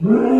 Right.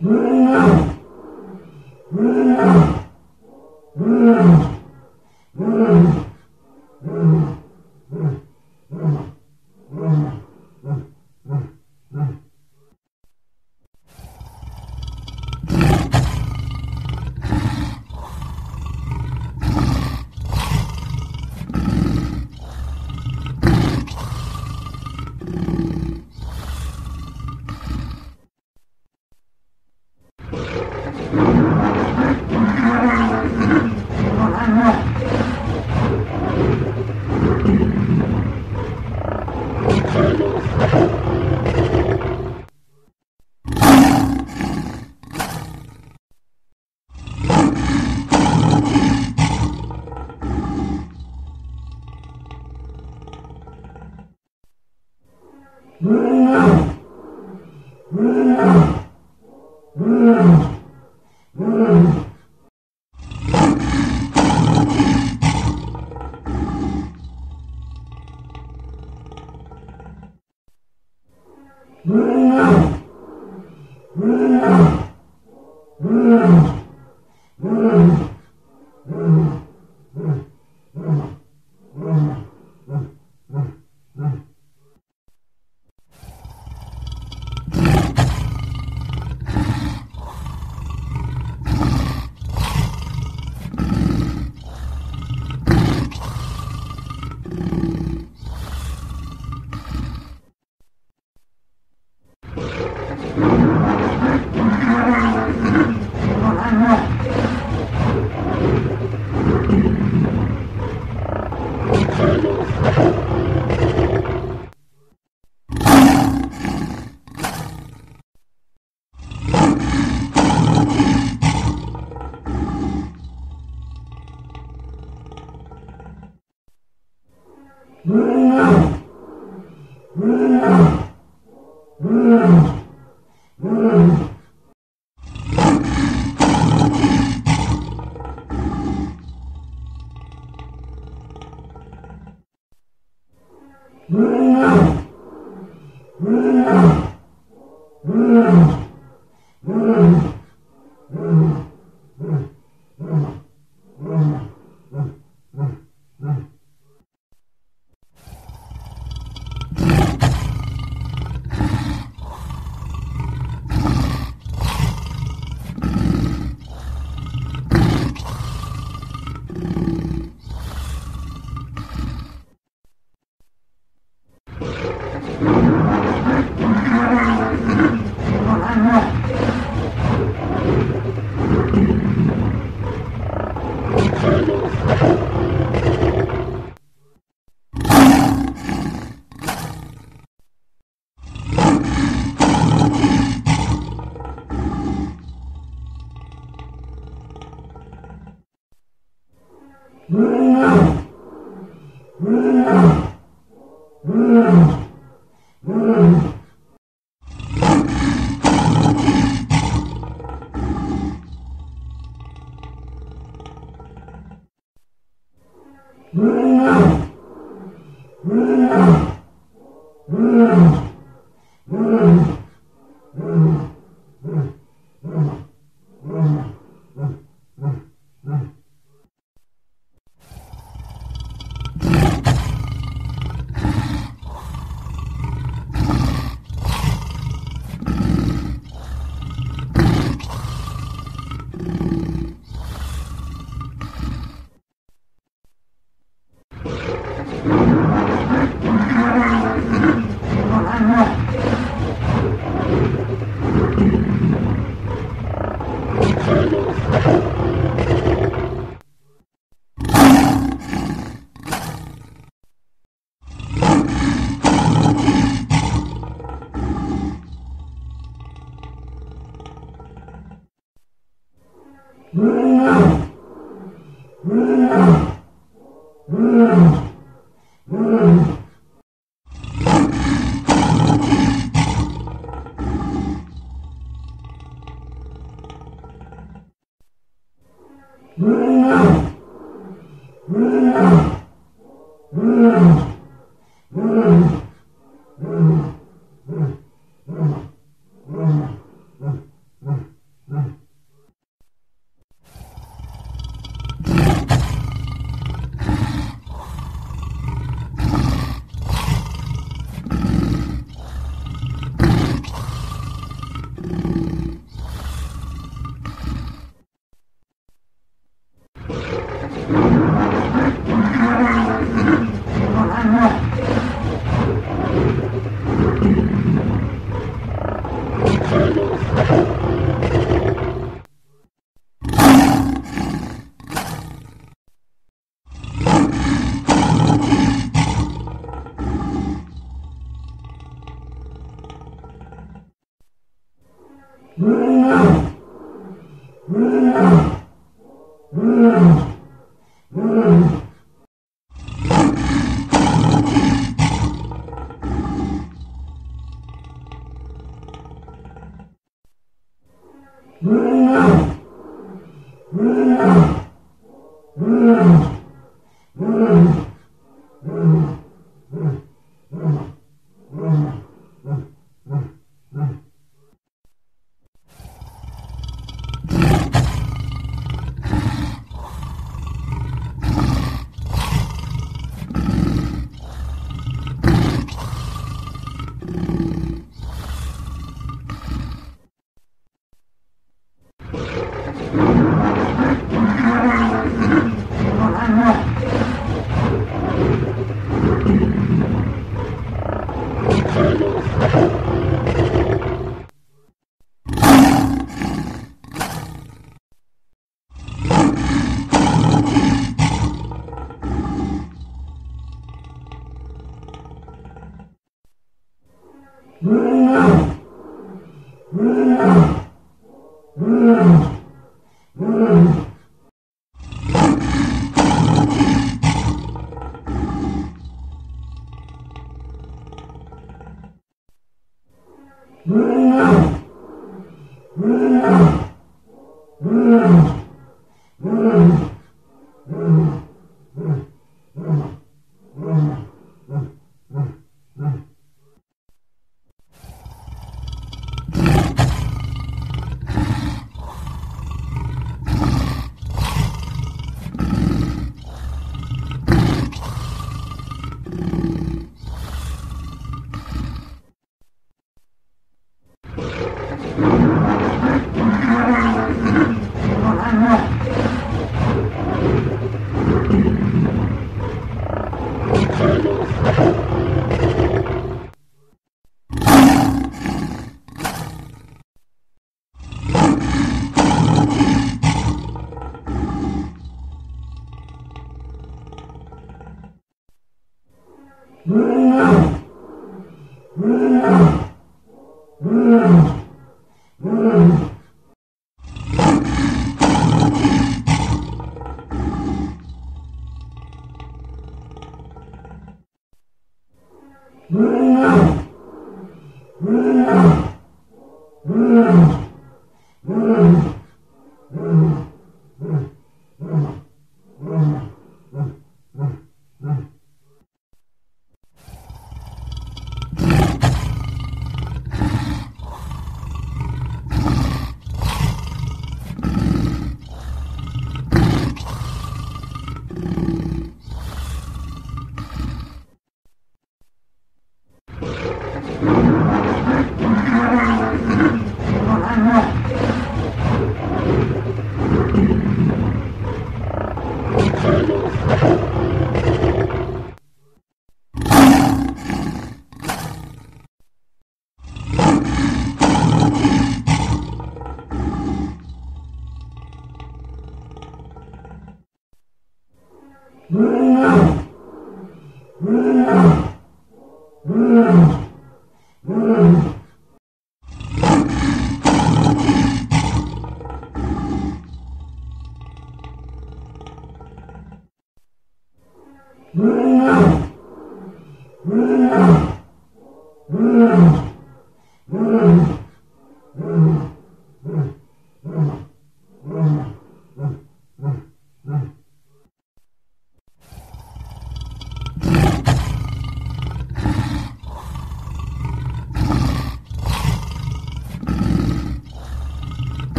No. Mm-hmm. I'm Mm-hmm. Não. Não. Yeah. Mm-hmm. Mm-hmm. Mm.